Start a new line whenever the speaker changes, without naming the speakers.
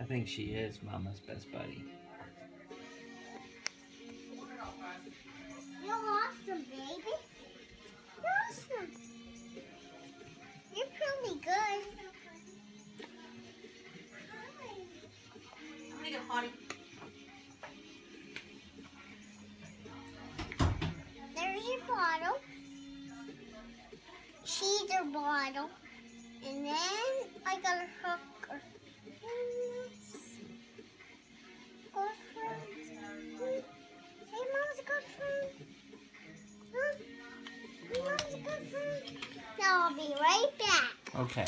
I think she is Mama's best buddy.
You're awesome, baby. You're awesome. You're pretty good.
I'm gonna go potty.
Your bottle. And then I got a hooker. Hey, Mom's a? Hey, Mom's a. Now I'll be right back.
Okay.